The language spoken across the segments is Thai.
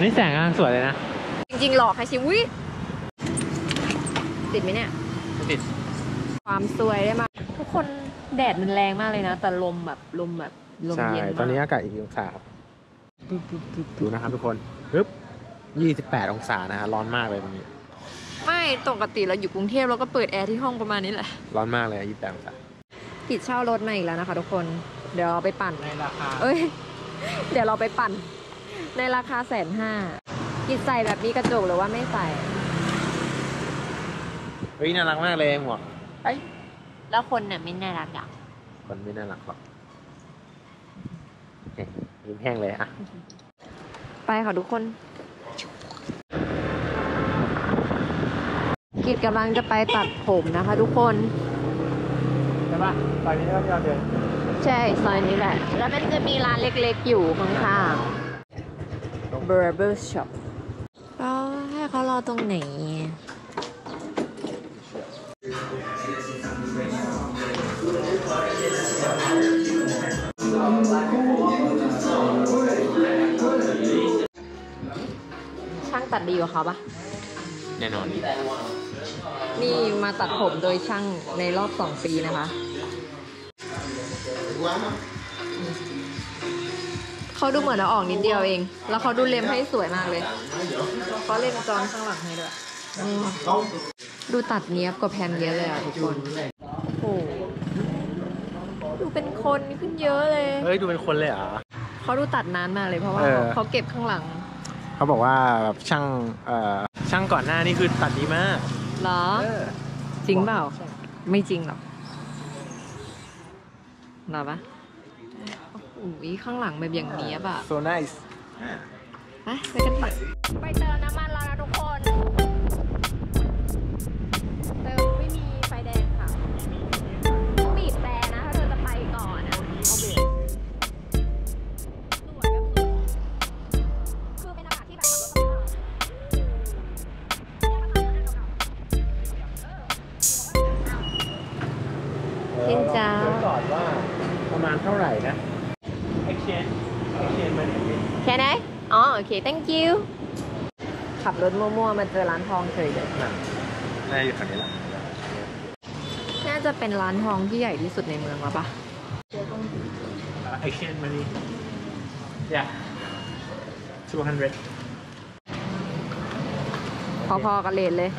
อันนี้แสงกำลังสวยเลยนะ จริงๆหลอกให้ชิวิติดไหมเนี่ย ติด ความสวยได้มากทุกคนแดดมันแรงมากเลยนะ แต่ลมแบบลมแบบลมใช่เย็นมากตอนนี้อากาศอีกกี่องศาครับดูนะครับทุกคนปึ๊บ28องศานะฮะร้อนมากเลยตรงนี้ ไม่ปกติเราอยู่กรุงเทพเราก็เปิดแอร์ที่ห้องประมาณนี้แหละ ร้อนมากเลย28องศากิดเช่ารถมาอีกแล้วนะคะทุกคน เดี๋ยวเราไปปั่นในราคาเอ้ย เดี๋ยวเราไปปั่น ในราคาแสนห้ากิดใส่แบบมีกระจกหรือว่าไม่ใส่ เฮ้ยน่ารักมากเลยหมวกแล้วคนเนี่ยไม่น่ารักอะคนไม่น่ารักหรอกเฮ้ยยิ้มแห้งเลยอะไปค่ะทุกคน กิดกำลังจะไปตัดผมนะคะทุกคน ใช่ปะตอนนี้ก็ที่เราเดินใช่ซอยนี้แหละ แล้วมันจะมีร้านเล็กๆอยู่ข้างๆ barber shop ก็ให้เขารอตรงไหน ช่างตัดดีกว่าเขาปะแน่นอน นี่มาตัดผมโดยช่างในรอบสองปีนะคะ เขาดูเหมือนเราออกนิดเดียวเอง แล้วเขาดูเล็มให้สวยมากเลยเขาเล็มจอนข้างหลังให้ด้วยอืมดูตัดเนี้ยบกว่าแพนเยอะเลยอะทุกคน โอ้โหดูเป็นคนขึ้นเยอะเลย เฮ้ยดูเป็นคนเลยเหรอเขาดูตัดนานมากเลยเพราะว่าเออเขาเก็บข้างหลัง เขาบอกว่าแบบช่างเอ่อช่างก่อนหน้านี่คือตัดดีมากเหรอ จริงเปล่า ไม่จริงหรอกหรอปะโอ้ยข้างหลังแบบอย่างเนี้ยแบบ so nice ไปไปกันต่อไปเติมน้ำมันแล้วนะทุกคน เค thank you ขับรถมั่วๆมาเจอร้านทองเฉยเลยน่าน่าจะอยู่แถวนี้แหละน่าจะเป็นร้านทองที่ใหญ่ที่สุดในเมืองแล้วปะ Uh, exchange money yeah 200พอๆกับเลนเลย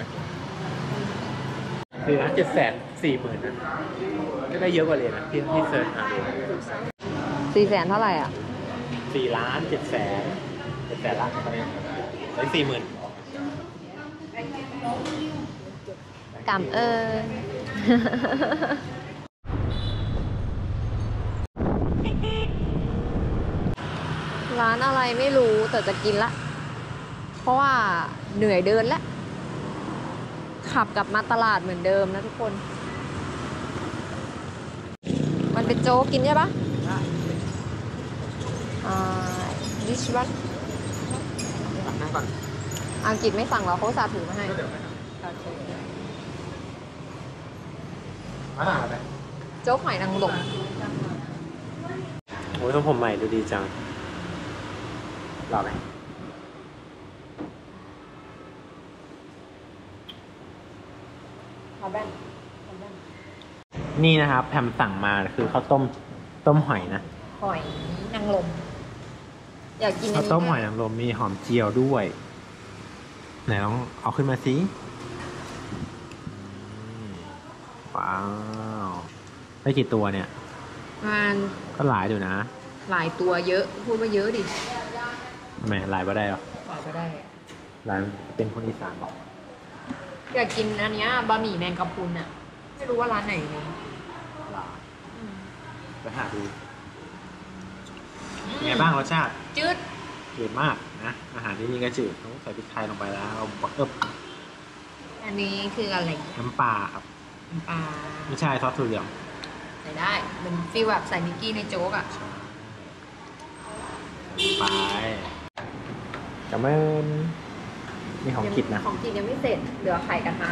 คือเจ็ดแสนสี่หมื่นนะก็ได้เยอะกว่าเลยนะที่ที่เซิร์ชหาสี่แสนเท่าไหร่อะสี่ล้านเจ็ดแสน เจ็ดแสนล้านตอนนี้ไอ้สี่หมื่นกำเอิญร้านอะไรไม่รู้แต่จะกินละ เพราะว่าเหนื่อยเดินแล้วขับกลับมาตลาดเหมือนเดิมนะทุกคน มันเป็นโจ๊กกินใช่ปะอ่า this one นั่ง ก่อนอังกฤษไม่สั่งเราเขาอุตสาห์ถือมาให้ก็เดี๋ยวไปโอเคมาหาไปโจ๊กหอยนางรมโอ้ยทรงผมใหม่ดูดีจังรอไหมขอแบ่งนี่นะครับแพมสั่งมาคือข้าวต้มต้มหอยนะ หอยนางรม อยากกินอัข้านวนี้ต้มหอยนางรมมีหอมเจียวด้วย ไหนลองเอาขึ้นมาสิอืมว้าวได้กี่ตัวเนี่ยงานก็หลายอยู่นะ หลายตัวเยอะพูดว่าเยอะดิทำไมหลายบ่ได้หรอก็ได้หลายเป็นคนอีสานหรออยากกินอันเนี้ยบะหมี่แมงกะพรุนอะไม่รู้ว่าร้านไหนเนี่ยหลายไปหาดู เป็นไงบ้างรสชาติจืดจืดมากนะอาหารที่นี่ก็จืดต้องใส่พริกไทยลงไปแล้วเอาเอิบอันนี้คืออะไรน้ำปลาครับน้ำปลาไม่ใช่ซอสถั่วเหลืองใส่ได้เป็นฟีลแบบใส่มิกกี้ในโจ๊กอะไปจะเมินมีของกิดนะ ของกินยังไม่เสร็จเหลือไข่กระทะ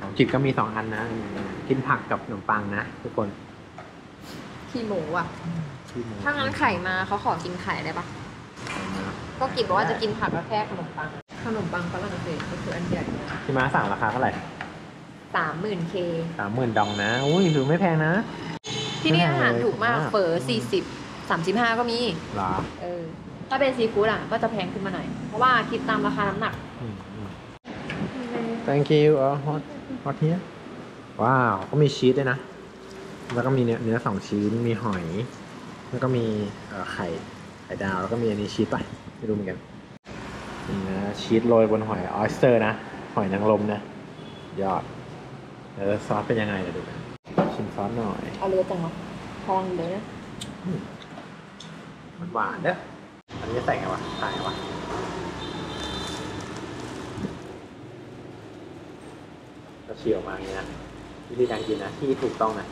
ของกิดก็มีสองอันนะ กินผักกับขนมปังนะทุกคน ขี้หมูอะ ที่หมูถ้างั้นไข่มาเขาขอกินไข่ได้ปะไข่มาก็กินบอกว่าจะกินผักก็แค่ขนมปัง ขนมปังฝรั่งเศสก็คืออันใหญ่พี่ม้าสั่งราคาเท่าไหร่สามหมื่นเคสามหมื่นดองนะอุ้ยถือไม่แพงนะ ที่นี่อาหารถูกมากถูกมากเฝอสี่สิบสามสิบห้าก็มีหรอเออถ้าเป็นซีฟู้ดอะก็จะแพงขึ้นมาหน่อย เพราะว่าคิดตามราคาน้ำหนักอืมอืม thank you เออ hot hot here ว้าว ก็มีชีสด้วยนะ แล้วก็มีเนื้อเนื้อสองชิ้น มีหอย แล้วก็มีเอ่อไข่ไข่ดาวแล้วก็มีอันนี้ชีสป่ะไม่รู้เหมือนกันนี่นะชีสโรยบนหอยออสเตอร์นะ หอยนางรมนะยอดแล้วซอสเป็นยังไงเดี๋ยวดูกันชิมซอสหน่อยเอาเรือจังวะพองเลยนะหวานๆเด้ออันนี้ใส่ไงวะใส่ไงวะก็เฉียวมาอย่างนี้นะวิธีการกินนะที่ถูกต้องนะ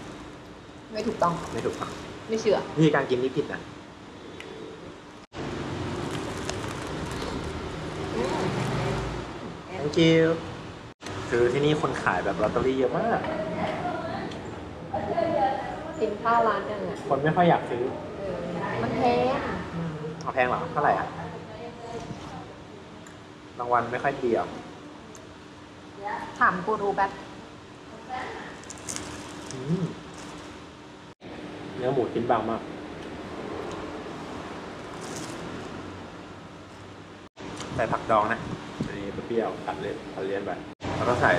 ไม่ถูกต้องไม่ถูกต้อง ไม่เชื่อ วิธีการกินนี่ผิดนะ thank you คือที่นี่คนขายแบบลอตเตอรี่เยอะมาก กินข้าวร้านยังอะคนไม่ค่อยอยากซื้อเออมันแพงเอาแพงเหรอ เท่าไหร่อะ รางวัลไม่ค่อยดีอะถามกูรูแบบอืม เนื้อหมูชิ้นบางมาก ใส่ผักดองนะอันนี้เปรี้ยวตัดเลยตัดเลียนไป แล้วก็ใส่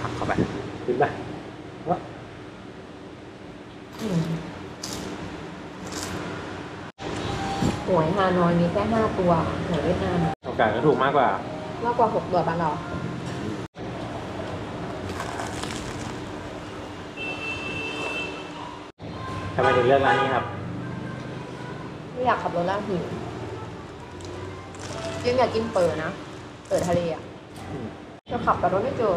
ผักเข้าไปกินไปวะหวยฮานอยมีแค่ห้าตัวหวยเวียดนามโอกาสก็ถูกมากกว่ามากกว่าหกตัวบ้านเรา ทำไมถึงเลือกร้านนี้ครับ ไม่อยากขับรถแล้วหิวยังอยากกินเปิดนะ เปิดทะเลอะอืม จะขับแต่รถไม่เจอ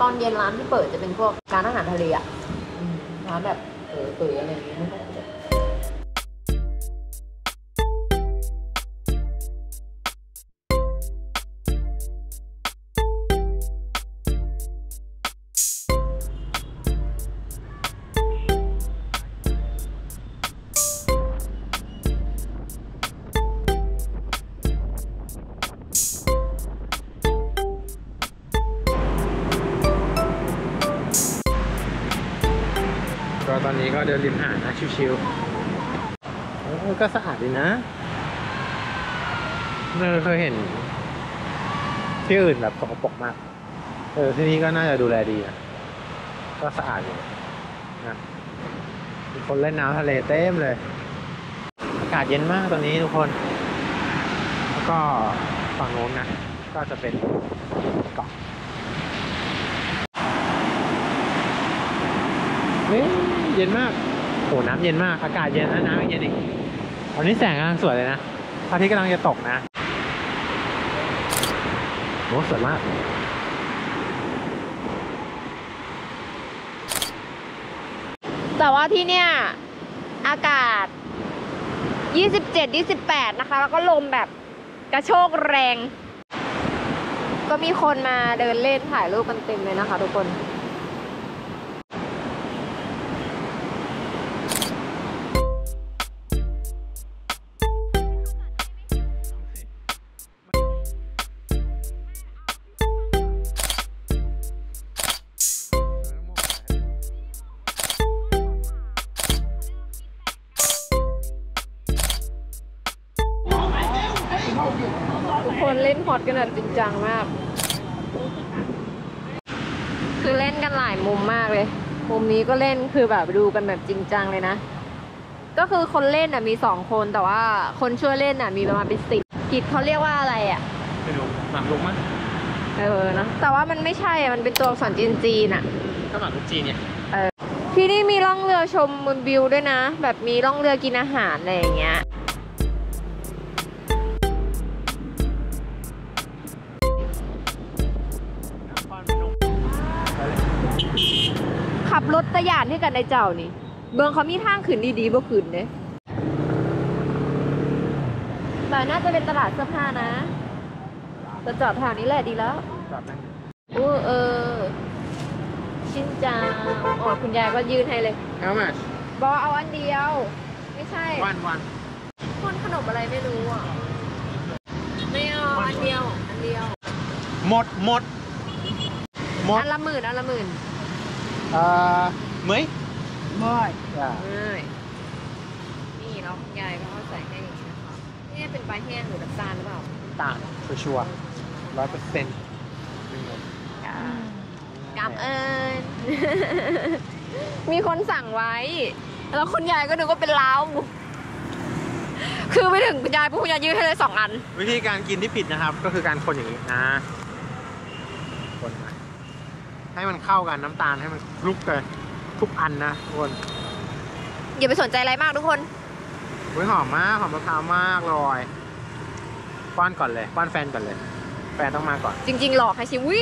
ตอนเย็นร้านที่เปิดจะเป็นพวกร้านอาหารทะเลอะอืมร้านแบบเออเปิดอะไรอย่างเงี้ยไม่ต้อง ก็ตอนนี้ก็เดินริมหาดนะชิวๆเออก็สะอาดดีนะเออเคยเห็น ที่อื่นแบบสกปรกมาก เออที่นี่ก็น่าจะดูแลดีนะก็สะอาดอยู่นะมีคนเล่นน้ำทะเลเต็มเลย อากาศเย็นมากตอนนี้ทุกคน แล้วก็ฝั่งโน้นนะ ก็จะเป็นเกาะเฮ้ย เย็นมากโหน้ำเย็นมาก อากาศเย็นนะน้ำเย็นอีกตอนนี้แสงกำลังสวยเลยนะพระอาทิตย์กำลังจะตกนะโหสวยมากแต่ว่าที่เนี่ยอากาศ 27 28 นะคะ แล้วก็ลมแบบกระโชกแรง ก็มีคนมาเดินเล่นถ่ายรูปกันเต็มเลยนะคะทุกคน คนเล่นฮอตกันแบบจริงจังมาก คือเล่นกันหลายมุมมากเลย มุมนี้ก็เล่นคือแบบดูกันแบบจริงจังเลยนะ ก็คือคนเล่นอะมีสองคนแต่ว่าคนช่วยเล่นอะมีประมาณเป็นสิบกิจเขาเรียกว่าอะไรอะไปดูหมากรุกมั้ยเออนะแต่ว่ามันไม่ใช่อะมันเป็นตัวอักษรจีนจีนๆอะก็หมากรุกจีนเนี่ยที่นี่มีล่องเรือชมบนวิวด้วยนะ แบบมีล่องเรือกินอาหารอะไรอย่างเงี้ยะยานให้กันในเจ้านี่ เบืองเขามีทางขึ้นดีๆบ่ขึ้นเด้แต่น่าจะเป็นตลาดเสื้อผ้านะจะจอดแถวนี้แหละดีแล้วจอดนั่งอู้เออ ชินจาอ๋อคุณยายก็ยืนให้เลย How much บอเอาอันเดียว ไม่ใช่ one one อะไรไม่รู้อะ ไม่เอาอันเดียว อันเดียว หมดหมดหมดอันละหมื่นอันละหมื่น อ่อ เหมยบ่อยอ่านี่เราคุณยายก็เอาใส่ให้อย่างนี้นะคะนี่เป็นปลาแห้งหรือน้ำตาลหรือเปล่าต่างชัวร์ร้อยเปอร์เซ็นต์กำเอิญมีคนสั่งไว้ แล้วคุณยายก็นึกว่าเป็นเราคือไปถึงคุณยายปุ๊บคุณยายยืดให้เลยสองอัน วิธีการกินที่ผิดนะครับ ก็คือการคนอย่างนี้นะคนมาให้มันเข้ากันน้ำตาลให้มันคลุกกัน ทุกอันนะทุกคนอย่าไปสนใจอะไรมากทุกคนอุ้ยหอมมากหอมมะพร้าวมากเลยป้อนก่อนเลยป้อนแฟนก่อนเลย แฟนต้องมาก่อน จริง ๆ หลอกให้ชิมวิ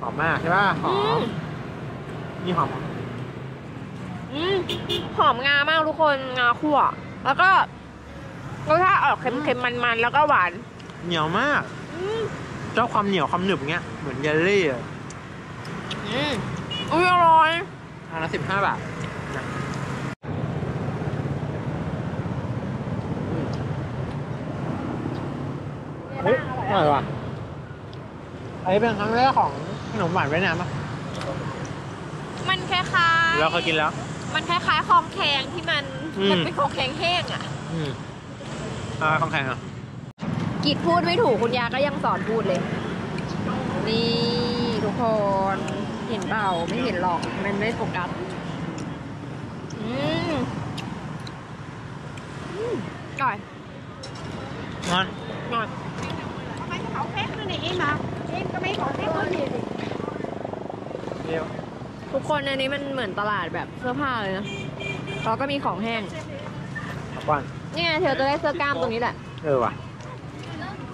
หอมมากใช่ป่ะหอมนี่หอมอืมหอมงามากทุกคนงาคั่ว แล้วก็รสชาติออกเค็มๆมันๆแล้วก็หวาน เหนียวมากอืมเจ้าความเหนียวความหนึบเงี้ยเหมือนเยลลี่อะอืมอุ้ยอร่อยอัน ละสิบห้าบาทนะเฮ้ยอร่อยว่ะอันนี้เป็นครั้งแรกของขนมหวานเวียดนามปะมันคล้ายๆเราเคยกินแล้ว มันคล้ายๆคลองแคงที่มัน อืม มันเป็นคลองแคงแห้งอะ อืมอ่าของแข็งอะกีดพูดไม่ถูกคุณยาก็ยังสอนพูดเลย นี่ทุกคน เห็นเปล่าไม่เห็นหรอก มันไม่โฟกัสอืมอืมอร่อยงอนอร่อย khẩu khác nữa nè em à em có mấy khẩu khác nữa gì เดียวทุกคนอันนี้มันเหมือนตลาดแบบเสื้อผ้าเลยนะแล้วก็มีของแห้งเอาก่อนนี่ไงเธอจะได้เสื้อกล้ามตรงนี้แหละ เออว่ะ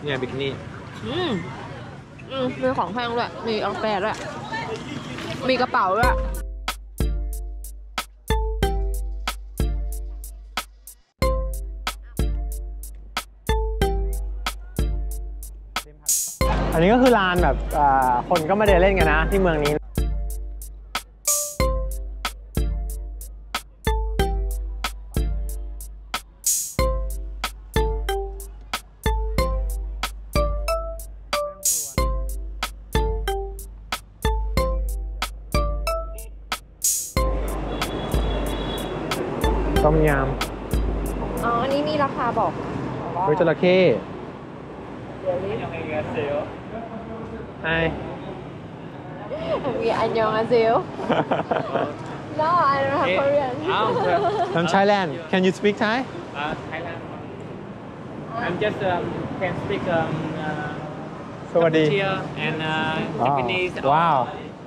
เนี่ยบิกินี่ อืมอืมมีของแห้งด้วย มีออกแปรด้วย มีกระเป๋าด้วยอันนี้ก็คือลานแบบอ่าคนก็มาเดินเล่นกันนะที่เมืองนี้ ต้มย อ๋อ อันนี้มีราคาบอก ำเฮ้ยจระเข้ เดี๋ยวนี้ ไอ มีอันยองอาเซล No I don't have Korean from Thailand can you speak Thai Uh, Thailand. I'm just um, can speak um, uh, สวัสดี Cambodia and uh, Wow. Japanese. uh, Wow.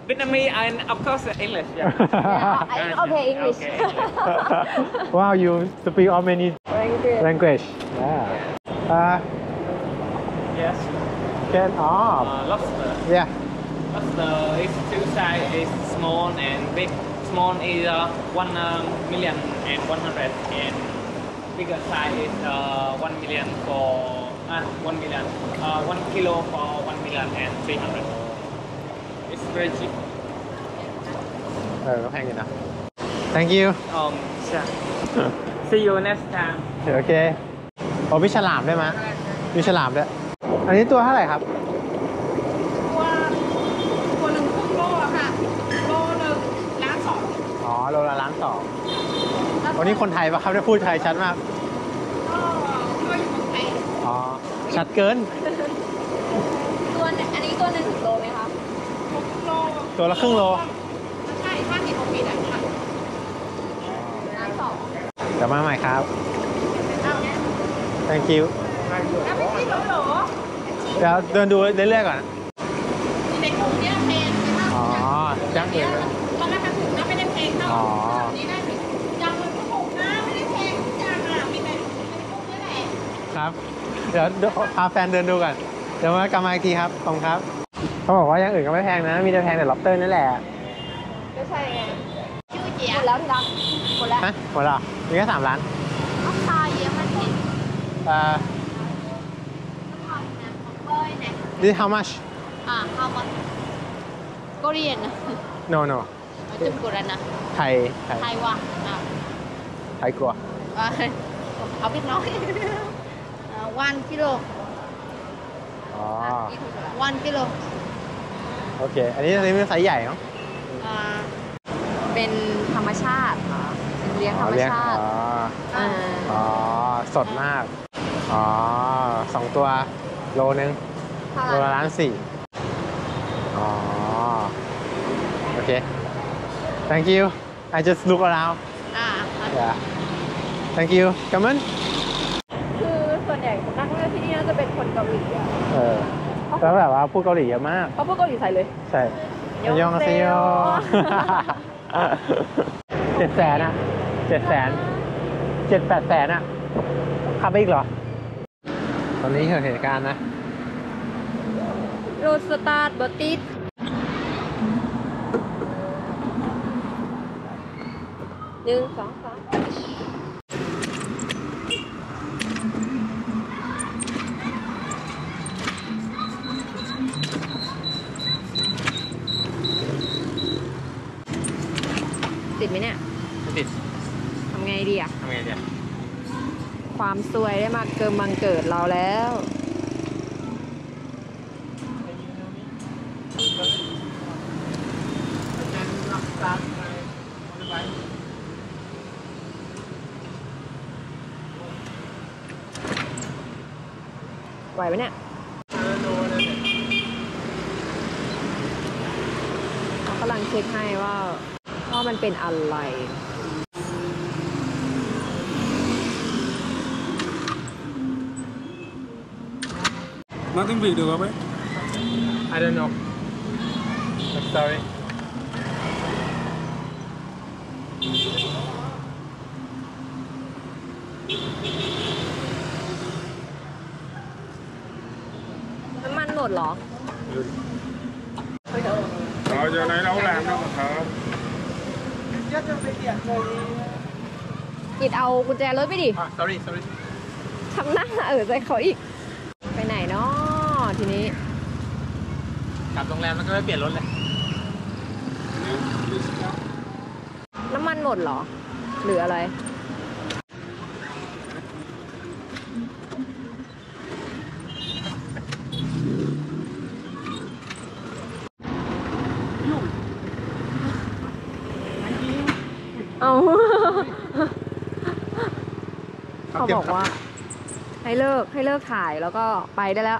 Vietnamese and of course English. Yeah. Yeah, I- okay English Okay. wow you speak all many Language language yeah uh yes. can oh Uh, lobster. yeah Lobster is two size is small and big. Small is uh, one um, million and one hundred and bigger size is uh, one million for uh, one million uh, one kilo for one million and three hundred. It's very cheap. เออก็แพงอยู่นะ thank you Um, sure. See you next time. โอเคโอ้มีฉลามด้วยมั้ยมีฉลามด้วย อันนี้ตัวเท่าไหร่ครับ ตัวตัวหนึ่งครึ่งโลอะค่ะ โลหนึ่งล้านสองอ๋อ โลละล้านสองวันนี้คนไทยปะครับได้พูดไทยชัดมากก็ก็อยู่เมืองไทยอ๋อ ชัดเกิน ตัวเนี่ยอันนี้ตัวหนึ่งถึงโลไหมคะ หกโล ตัวละครึ่งโล ใช่ถ้าติดโควิดอะค่ะล้านสองเดี๋ยวมาใหม่ครับ เอาเนี่ย thank you แล้วไม่ใช่โลโหลเดี๋ยวเดินดูเรื่อยๆก่อน ในกลุ่มเนี้ยแพงแต่ถ้าอ๋อจังเลเนี้ยยตอนแรกมันถูกนะไม่ได้แพงเท่าอ๋อแบบนี้ได้ถึงอย่างมันก็ถูกนะไม่ได้แพงทุกอย่างอะมีแต่ในกลุ่มนี้แหละ ครับเดี๋ยวเดี๋ยวพาแฟนเดินดูก่อน เดี๋ยวมากลับมาอีกทีครับ ขอบคุณครับ เขาบอกว่าอย่างอื่นก็ไม่แพงนะ มีแต่แพงแต่ล็อบสเตอร์นั่นแหละก็ใช่ไงชื่อเจีหยมดแล้วที่รักหมดแล้วฮะหมดแล้วเหรอมีแค่สามล้านน้ำตาเยอะมันเห็นเอ่อคอยนะเอ้ยเนี่ย this how much อ่า how much Korean นะ no no จุ่มกุรันนะไทยไทยไทยว่ะอะไทยกลัวอะเอาบิดน้อย one kilo อ๋อ one kilo โอเค อันนี้อันนี้เป็นไซส์ใหญ่เนาะอ่าเป็นธรรมชาติเหรอเป็นเลี้ยงธรรมเลี้ยงชาติอ๋ออ่าอ๋อสดมากอ๋อสองตัวโลนึงเท่าโลไหร่ละล้านสี่อ๋อโอเค thank you I just look around อ่า yeah thank you come on แล้วแบบว่าพูดเกาหลีเยอะมากเขาพูดเกาหลีใส่เลยใช่ยองยองเซโยเซโยเจ็ดแสนอะเจ็ดแสนเจ็ดแปดแสนอะขับไปอีกเหรอ ตอนนี้เกิดเหตุการณ์นะโรสตาร์ทบติดหนึ่งสองสาม ไหมเนี่ยติดทำไงดีอะทำไงเนี่ยความสวยได้มาเกินบังเกิดเราแล้ว ไหวไหมเนี่ยเขากำลังเช็คให้ว่าว่ามันเป็น อะไร Nói tiếng Việt được không ấy? I don't know I'm sorry น้ำมันหมดเห รอ Rồi giờ này đâu làm đâu mà thợ กิดเอากุญแจรถไปดิ อะ sorry sorry ทำหน้าเออใจเขาอีก ไปไหนเนาะทีนี้ กลับโรงแรมแล้วก็ไปเปลี่ยนรถเลยน้ำมันหมดเหรอ หรืออะไร เอา เขาบอกว่า ให้เลิกให้เลิกถ่ายแล้วก็ไปได้แล้ว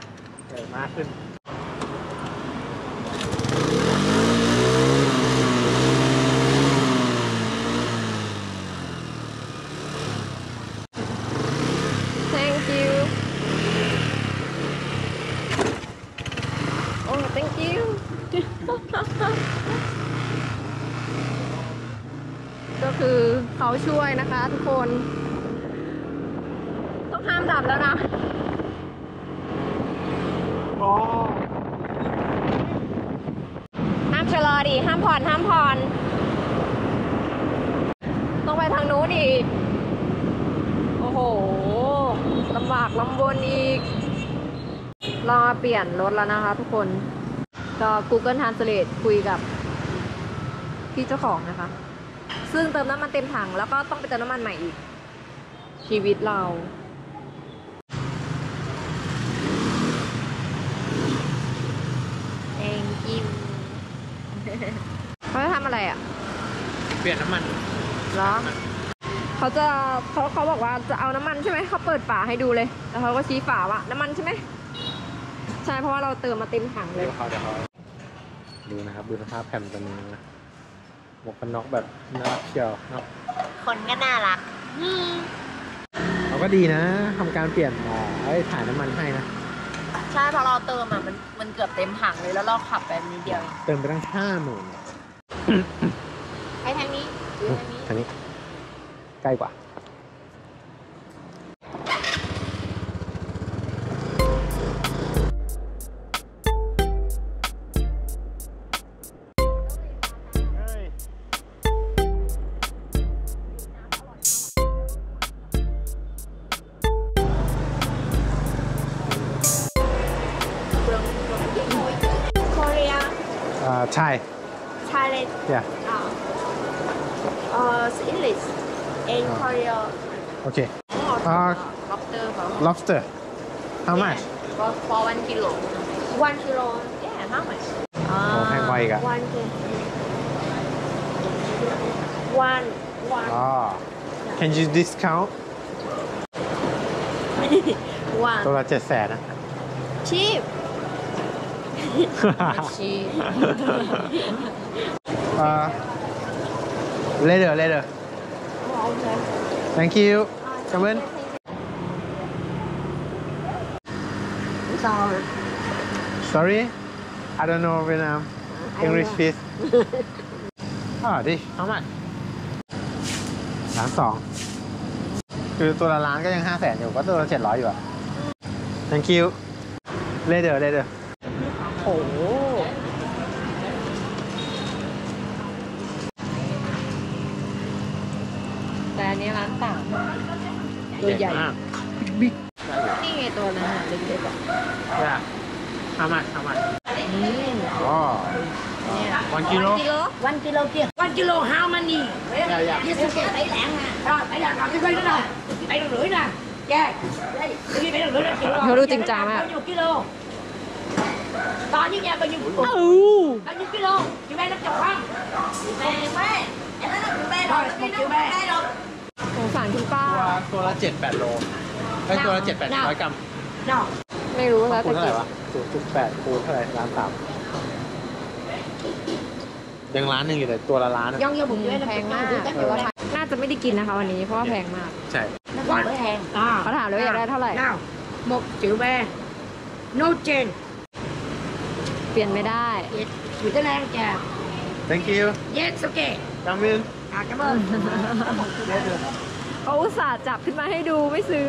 เออมากขึ้น thank you โอ้ thank you ก็คือเขาช่วยนะคะทุกคนต้อง ห้ามดับแล้วนะห้ามชะลอดิ ห้ามผ่อน ห้ามผ่อน ต้องไปทางนู้นอีก โอ้โห ลำบากลำบนอีก รอเปลี่ยนรถแล้วนะคะทุกคน ก็ Google Translate คุยกับพี่เจ้าของนะคะ ซึ่งเติมน้ำมันเต็มถังแล้วก็ต้องไปเติมน้ำมันใหม่อีก ชีวิตเรา thank you เขาจะทำอะไรอะ เปลี่ยนน้ำมันเหรอ เขาจะเขาเขาบอกว่าจะเอาน้ำมันใช่ไหม เขาเปิดฝาให้ดูเลย แล้วเขาก็ชี้ฝาว่าน้ำมันใช่ไหม ใช่ เพราะว่าเราเติมมาเต็มถังเลเดี๋ยยวเขาเดี๋ยวเขาดูนะครับ ดูสภาพแผ่นตัวนี้นะหมวกกันน็อกแบบน่ารักเชียวเนาะคนก็น่ารัก เขาก็ดีนะทำการเปลี่ยนอ่าเอ้ยถ่ายน้ำมันให้นะ ใช่พอเราเติมอะมันมันเกือบเต็มถังเลยแล้วเราขับไปนิดเดียวเองเติมไปตั้งห้าหมื่นไปทางนี้หรือทางนี้ ทางนี้ ใกล้กว่า อ่าใช่ไทยแลนด์ yeah อ่าเอ่อ English and Korea โอเคอ๋ออ่า lobster เขา lobster how much for for one kilo one kilo yeah how much โอ้แพงกว่าอีกอะ one kilo one one อ๋อ can you discount one ตัวละเจ็ดแสนนะ cheap cheap uh, later later thank you ขอบคุณ sorry sorry I don't know Vietnam English please อ่าดิ how much ล้านสอง คือตัวละล้านก็ยังห้าแสนอยู่ ก็ตัวละเจ็ดร้อยอยู่อะ thank you later later โอ้โหแต่อันนี้ร้านต่างตัวใหญ่มากนี่ไงตัวนั้นอะเล็กๆอะ Yeah. How much? How much? อืม Oh. เนี่ย One kilo? one kilo kia one kilo how many Yeah, yeah. Yes, okay. bảy lạng nè rồi bảy lạng rồi cái quay đó nè bảy đồng rưỡi nè yeah đây cái bảy đồng rưỡi là chịu rồi Nó đưa tình trạng ạ. bao nhiêu kilo to như nhau bao nhiêu bao nhiêu kilo chị bé nó chục không rồi một triệu ba สงสารคุณป้า ตัวตัวละเจ็ดแปดโลไอ้ยตัวละเจ็ดแปดร้อยกรัม nào ไม่รู้แล้วคูแต่ณเท่าไหกิร่นวะศูนย์จุดแปดคูณเท่าไหร่ล้านสามยังล้านหนึ่งอยู่แต่ตัวละล้านอะ dân vô một triệu แพงมากแต่แต่ว่าน่าจะไม่ได้กินนะคะวันนี้เพราะว่าแพงมาก ใช่ nó quá bởi hàng à เขาถามเลยว่าอยากได้เท่าไหร่ nào một triệu ba no change เปลี่ยนไม่ได้ Gửi Thái Lan chào thank you Yes okay come in À cảm ơn เขาอุตส่าห์จับขึ้นมาให้ดูไม่ซื้อ